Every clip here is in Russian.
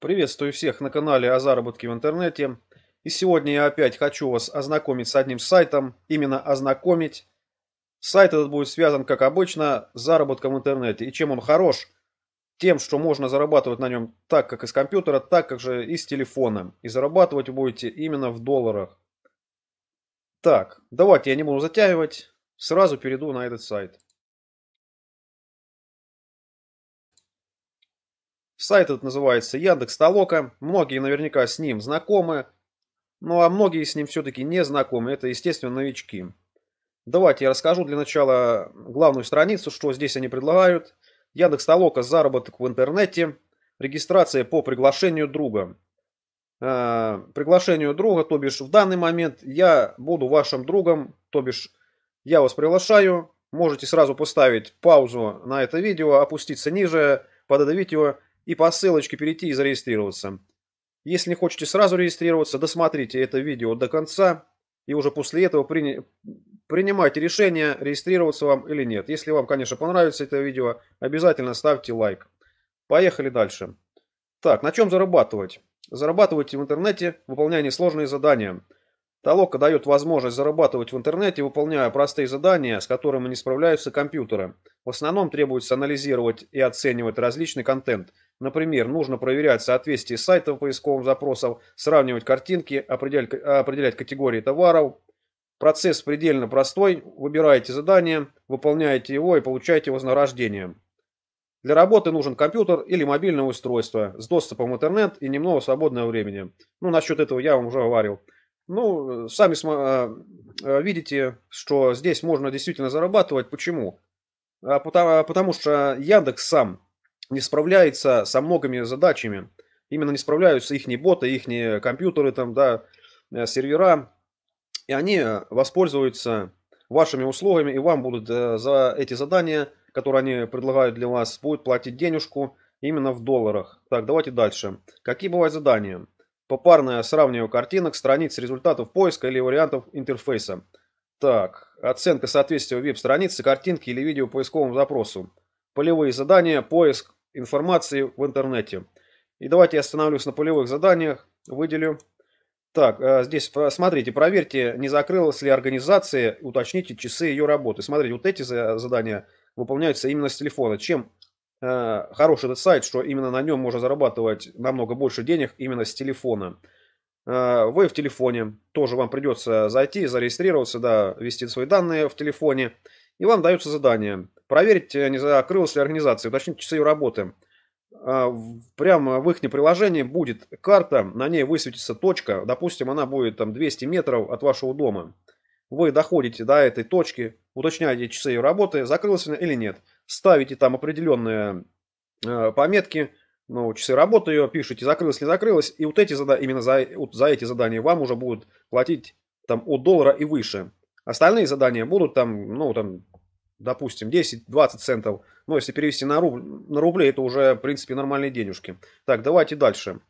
Приветствую всех на канале о заработке в интернете. И сегодня я опять хочу вас ознакомить с одним сайтом, именно ознакомить. Сайт этот будет связан, как обычно, с заработком в интернете. И чем он хорош? Тем, что можно зарабатывать на нем так, как из компьютера, так, как же и с телефона. И зарабатывать будете именно в долларах. Так, давайте я не буду затягивать. Сразу перейду на этот сайт. Сайт этот называется Яндекс Толока. Многие наверняка с ним знакомы. Ну а многие с ним все-таки не знакомы. Это, естественно, новички. Давайте я расскажу для начала главную страницу, что здесь они предлагают. Яндекс Толока заработок в интернете. Регистрация по приглашению друга. Э, приглашению друга, то бишь в данный момент я буду вашим другом, то бишь я вас приглашаю. Можете сразу поставить паузу на это видео, опуститься ниже, под это видео и по ссылочке перейти и зарегистрироваться. Если не хотите сразу регистрироваться, досмотрите это видео до конца и уже после этого при... принимайте решение, регистрироваться вам или нет. Если вам, конечно, понравится это видео, обязательно ставьте лайк. Поехали дальше. Так, на чем зарабатывать? Зарабатывайте в интернете, выполняя несложные задания – Толока дает возможность зарабатывать в интернете, выполняя простые задания, с которыми не справляются компьютеры. В основном требуется анализировать и оценивать различный контент. Например, нужно проверять соответствие сайтов поисковым запросам, сравнивать картинки, определять, определять категории товаров. Процесс предельно простой. Выбираете задание, выполняете его и получаете вознаграждение. Для работы нужен компьютер или мобильное устройство с доступом в интернет и немного свободного времени. Ну, насчет этого я вам уже говорил. Ну, сами а, а, видите, что здесь можно действительно зарабатывать. Почему? А потому, потому что Яндекс сам не справляется со многими задачами. Именно не справляются их боты, их компьютеры, там, да, э, сервера. И они воспользуются вашими услугами, и вам будут э, за эти задания, которые они предлагают для вас, будут платить денежку именно в долларах. Так, давайте дальше. Какие бывают задания? Попарное сравнивание картинок, страниц, результатов поиска или вариантов интерфейса. Так, оценка соответствия веб-страницы, картинки или видео поисковому запросу. Полевые задания, поиск информации в интернете. И давайте я остановлюсь на полевых заданиях, выделю. Так, э, здесь смотрите, проверьте, не закрылась ли организация, уточните часы ее работы. Смотрите, вот эти задания выполняются именно с телефона. Чем Э, хороший этот сайт, что именно на нем можно зарабатывать намного больше денег именно с телефона. Э, вы в телефоне, тоже вам придется зайти, зарегистрироваться, да, ввести свои данные в телефоне, и вам дается задание. Проверить, э, не закрылась ли организация, уточнить часы ее работы. Прямо в их приложении будет карта, на ней высветится точка, допустим, она будет там 200 метров от вашего дома. Вы доходите до этой точки, уточняете часы ее работы, закрылась она или нет ставите там определенные э, пометки, ну, часы работы ее, пишите, закрылось ли закрылось, и вот эти задания, именно за, вот за эти задания вам уже будут платить там от доллара и выше. Остальные задания будут там, ну, там, допустим, 10-20 центов. Но если перевести на, рубль, на рубли, это уже, в принципе, нормальные денежки. Так, давайте дальше.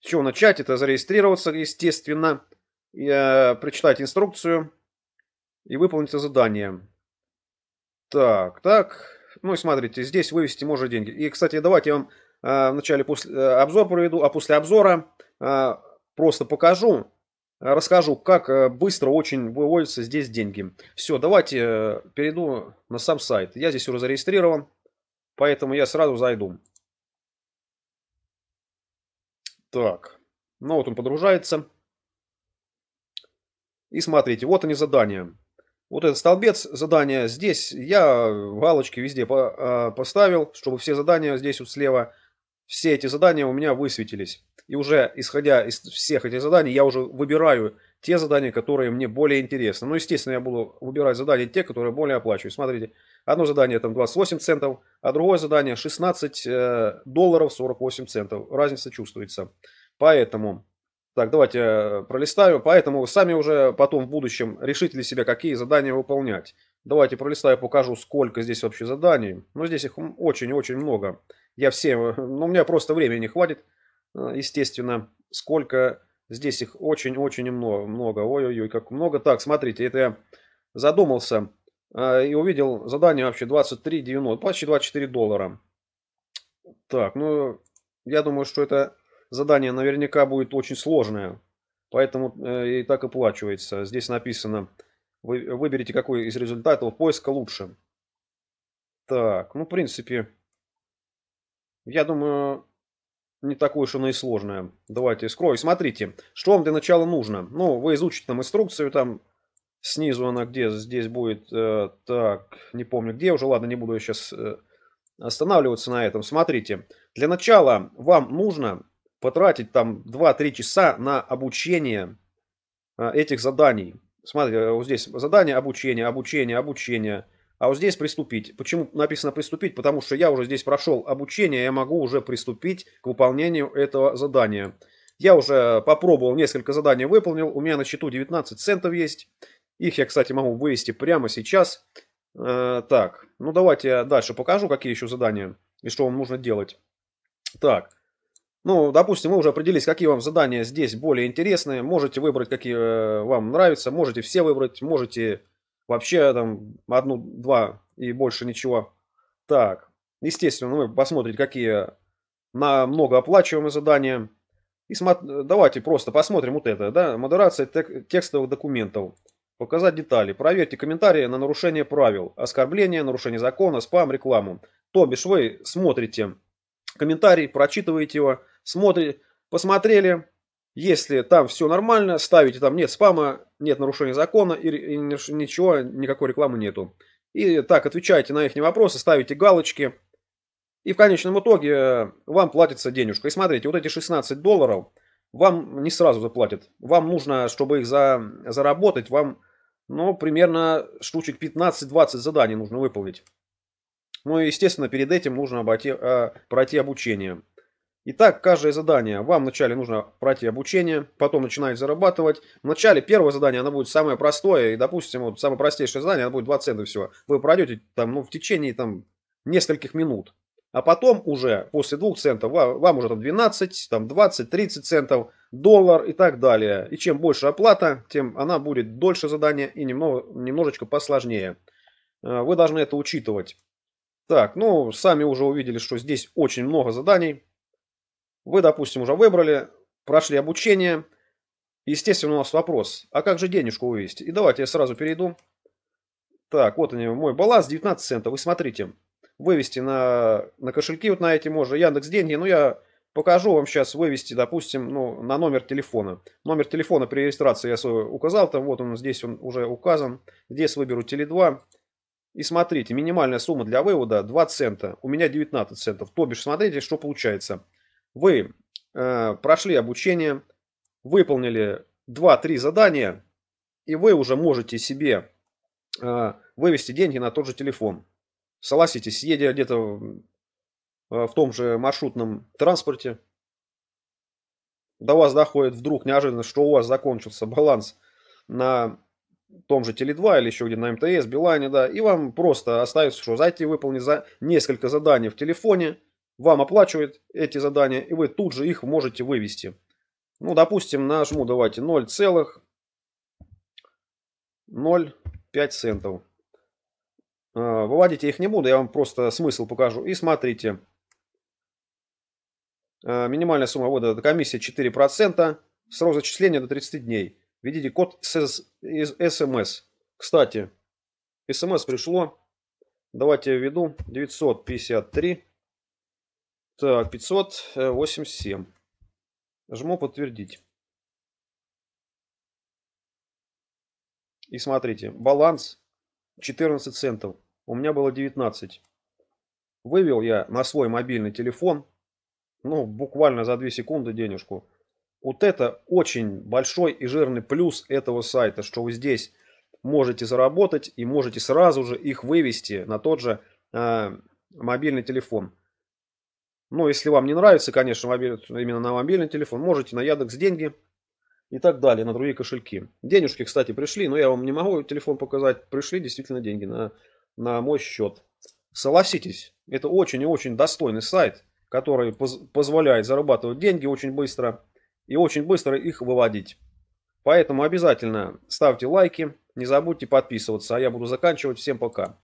С чего начать? Это зарегистрироваться, естественно, и, э, прочитать инструкцию и выполнить задание. Так, так. Ну и смотрите, здесь вывести можно деньги. И, кстати, давайте я вам э, вначале после, э, обзор проведу, а после обзора э, просто покажу, расскажу, как быстро очень выводятся здесь деньги. Все, давайте перейду на сам сайт. Я здесь уже зарегистрирован, поэтому я сразу зайду. Так, ну вот он подружается. И смотрите, вот они задания. Вот этот столбец задания здесь я галочки везде поставил, чтобы все задания здесь вот слева, все эти задания у меня высветились. И уже исходя из всех этих заданий, я уже выбираю те задания, которые мне более интересны. Ну, естественно, я буду выбирать задания те, которые более оплачиваю. Смотрите, одно задание там 28 центов, а другое задание 16 э, долларов 48 центов. Разница чувствуется. Поэтому так, давайте э, пролистаю. Поэтому сами уже потом в будущем решите для себя, какие задания выполнять. Давайте пролистаю, покажу, сколько здесь вообще заданий. Ну, здесь их очень-очень много. Я все, э, ну, у меня просто времени не хватит, э, естественно. Сколько здесь их очень-очень много. Ой-ой-ой, как много. Так, смотрите, это я задумался и увидел задание вообще 23,90, почти 24 доллара. Так, ну, я думаю, что это задание наверняка будет очень сложное. Поэтому э, и так оплачивается. Здесь написано, вы выберите какой из результатов поиска лучше. Так, ну в принципе, я думаю, не такое уж оно и сложное. Давайте скрою. Смотрите, что вам для начала нужно. Ну, вы изучите там инструкцию, там снизу она где, здесь будет, э, так, не помню где уже, ладно, не буду сейчас э, останавливаться на этом. Смотрите, для начала вам нужно потратить там 2-3 часа на обучение э, этих заданий. Смотрите, вот здесь задание обучение, обучение, обучение. А вот здесь приступить. Почему написано приступить? Потому что я уже здесь прошел обучение, я могу уже приступить к выполнению этого задания. Я уже попробовал несколько заданий, выполнил. У меня на счету 19 центов есть. Их я, кстати, могу вывести прямо сейчас. Э, так, ну давайте я дальше покажу, какие еще задания и что вам нужно делать. Так, ну, допустим, мы уже определились, какие вам задания здесь более интересные. Можете выбрать, какие э, вам нравятся. Можете все выбрать, можете Вообще там одну, два и больше ничего. Так, естественно, вы посмотрите, какие на многооплачиваемые задания. И смотр... давайте просто посмотрим вот это, да, модерация тек текстовых документов. Показать детали. Проверьте комментарии на нарушение правил, оскорбление, нарушение закона, спам, рекламу. То бишь вы смотрите комментарий, прочитываете его, смотрите, посмотрели, если там все нормально, ставите там нет спама, нет нарушения закона и, и ничего, никакой рекламы нету. И так отвечаете на их вопросы, ставите галочки. И в конечном итоге э, вам платится денежка. И смотрите, вот эти 16 долларов вам не сразу заплатят. Вам нужно, чтобы их за, заработать, вам ну, примерно штучек 15-20 заданий нужно выполнить. Ну и, естественно, перед этим нужно обойти, э, пройти обучение. Итак, каждое задание вам вначале нужно пройти обучение, потом начинать зарабатывать. Вначале первое задание, оно будет самое простое, и, допустим, вот самое простейшее задание, оно будет 2 цента всего. Вы пройдете там, ну, в течение там нескольких минут. А потом уже, после 2 центов, вам, вам уже там 12, там 20, 30 центов, доллар и так далее. И чем больше оплата, тем она будет дольше задание и немного, немножечко посложнее. Э, вы должны это учитывать. Так, ну, сами уже увидели, что здесь очень много заданий. Вы, допустим, уже выбрали, прошли обучение. Естественно, у нас вопрос, а как же денежку вывести? И давайте я сразу перейду. Так, вот они, мой баланс 19 центов. Вы смотрите, вывести на, на кошельки вот на эти можно, Яндекс деньги. Ну, я покажу вам сейчас вывести, допустим, ну, на номер телефона. Номер телефона при регистрации я свой указал, там вот он здесь он уже указан. Здесь выберу Теле2. И смотрите, минимальная сумма для вывода 2 цента. У меня 19 центов. То бишь, смотрите, что получается. Вы э, прошли обучение, выполнили 2-3 задания, и вы уже можете себе э, вывести деньги на тот же телефон. Согласитесь, едя где-то э, в том же маршрутном транспорте, до вас доходит вдруг неожиданно, что у вас закончился баланс на том же Теле2 или еще где на МТС, Билайне, да, и вам просто остается, что зайти выполнить за несколько заданий в телефоне, вам оплачивают эти задания, и вы тут же их можете вывести. Ну, допустим, нажму, давайте, 0,05 центов. А, выводить я их не буду, я вам просто смысл покажу. И смотрите. А, минимальная сумма ввода, комиссия 4%, срок зачисления до 30 дней. Введите код из СМС. Кстати, СМС пришло. Давайте я введу 953 так, 587. Жму подтвердить. И смотрите, баланс 14 центов. У меня было 19. Вывел я на свой мобильный телефон, ну, буквально за 2 секунды денежку. Вот это очень большой и жирный плюс этого сайта, что вы здесь можете заработать и можете сразу же их вывести на тот же э, мобильный телефон. Ну, если вам не нравится, конечно, мобиль, именно на мобильный телефон, можете на Яндекс деньги и так далее, на другие кошельки. Денежки, кстати, пришли, но я вам не могу телефон показать. Пришли действительно деньги на, на мой счет. Согласитесь, это очень и очень достойный сайт, который поз позволяет зарабатывать деньги очень быстро и очень быстро их выводить. Поэтому обязательно ставьте лайки, не забудьте подписываться, а я буду заканчивать. Всем пока.